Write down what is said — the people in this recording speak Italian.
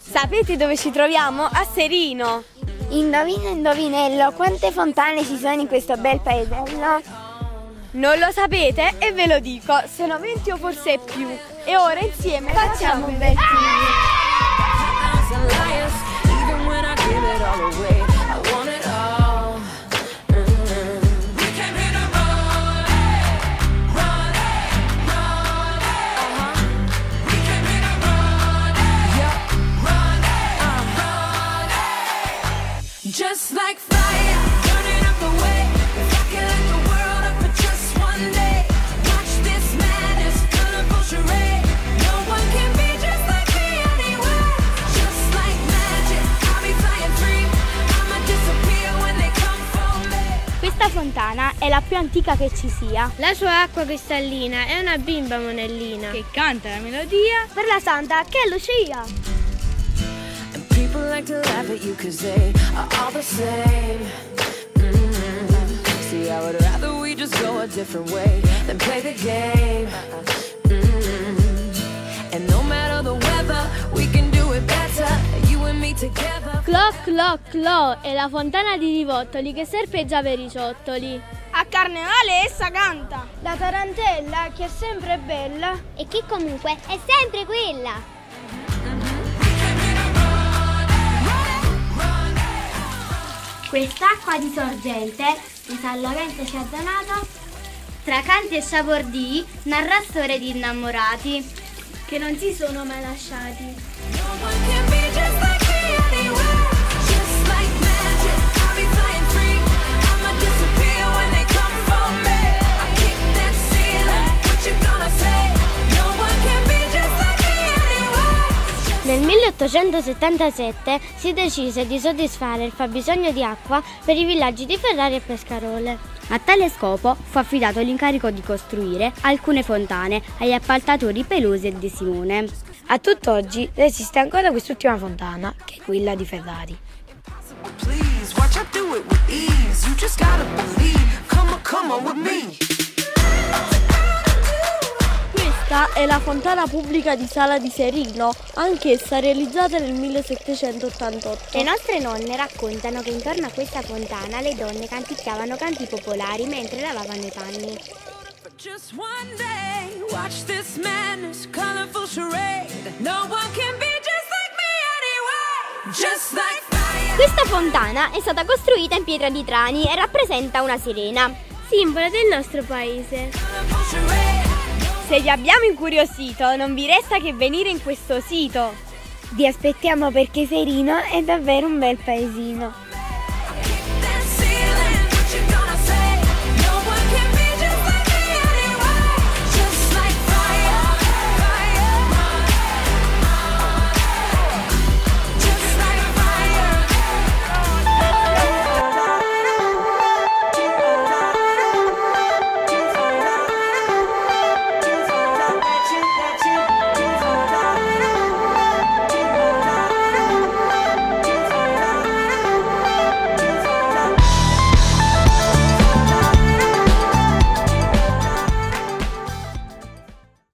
Sapete dove ci troviamo? A Serino. Indovina, indovinello, quante fontane ci sono in questo bel paesello? Non lo sapete? E ve lo dico, sono 20 o forse più. E ora insieme facciamo un bel film. Just like fire, burning up the way. If I can light the world up for just one day, watch this madness, colorful charade. No one can be just like me anywhere. Just like magic, I'll be flying free. I'ma disappear when they come for me. Questa fontana è la più antica che ci sia. La sua acqua cristallina è una bimba monellina. Che canta la melodia. Per la santa che è Lucia. Like to laugh at you cause they are all the same. Mm. See, I would rather we just go a different way than play the game. Mm. And no matter the weather, we can do it better. You and me together. Clo clo clo è la fontana di Rivottoli che serpeggia per i ciottoli. A carnevale essa canta. La tarantella che è sempre bella. E che comunque è sempre quella. Quest'acqua di sorgente, il Sallavente ci ha donato, tra canti e sabordì, narra storie di innamorati che non si sono mai lasciati. No Nel 1877 si decise di soddisfare il fabbisogno di acqua per i villaggi di Ferrari e Pescarole. A tale scopo fu affidato l'incarico di costruire alcune fontane agli appaltatori Pelusi e De Simone. A tutt'oggi resiste ancora quest'ultima fontana, che è quella di Ferrari. Please Questa è la fontana pubblica di Sala di Serino, anch'essa realizzata nel 1788. Le nostre nonne raccontano che intorno a questa fontana le donne canticchiavano canti popolari mentre lavavano i panni. Just one day, watch this madness, colorful charade. No one can be just like me anyway. Just like fire. Questa fontana è stata costruita in pietra di Trani e rappresenta una sirena. Simbolo del nostro paese. Colorful charade. Se vi abbiamo incuriosito, non vi resta che venire in questo sito. Vi aspettiamo perché Serino è davvero un bel paesino.